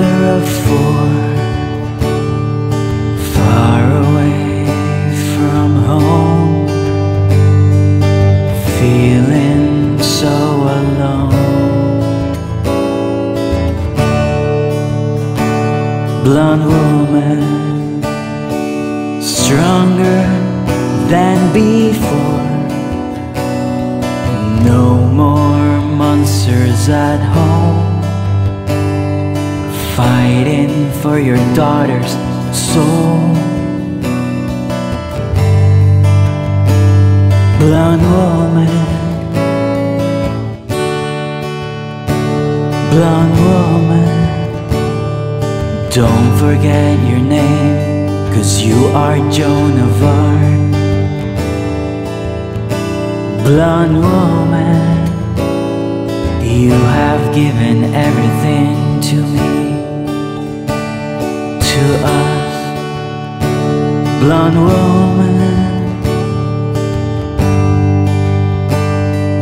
mother of four Far away from home. Feeling so alone. Blonde woman Stronger than before. No more monsters at home. Fighting for your daughter's soul. Blonde woman. Blonde woman. Don't forget your name, cause you are Joan of Arc. Blonde woman, you have given everything to me, to us. Blonde woman,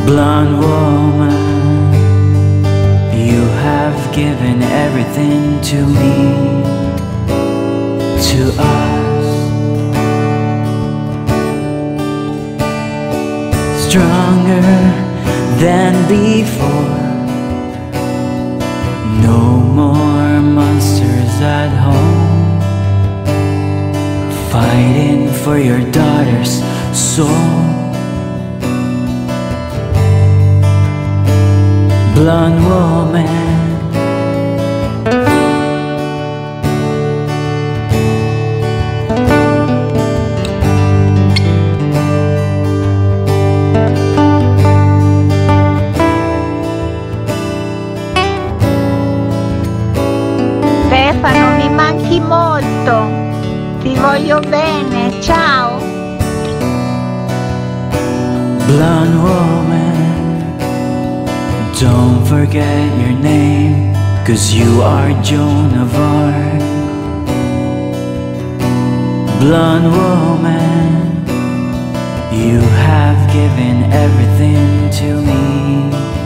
blonde woman, you have given everything to me, to us. Stronger than before. Fighting for your daughter's soul. Blonde woman. Stefano, mi manchi molto. Ti voglio bene, ciao. Blonde woman, don't forget your name, cause you are Joan of Arc. Blonde woman, you have given everything to me.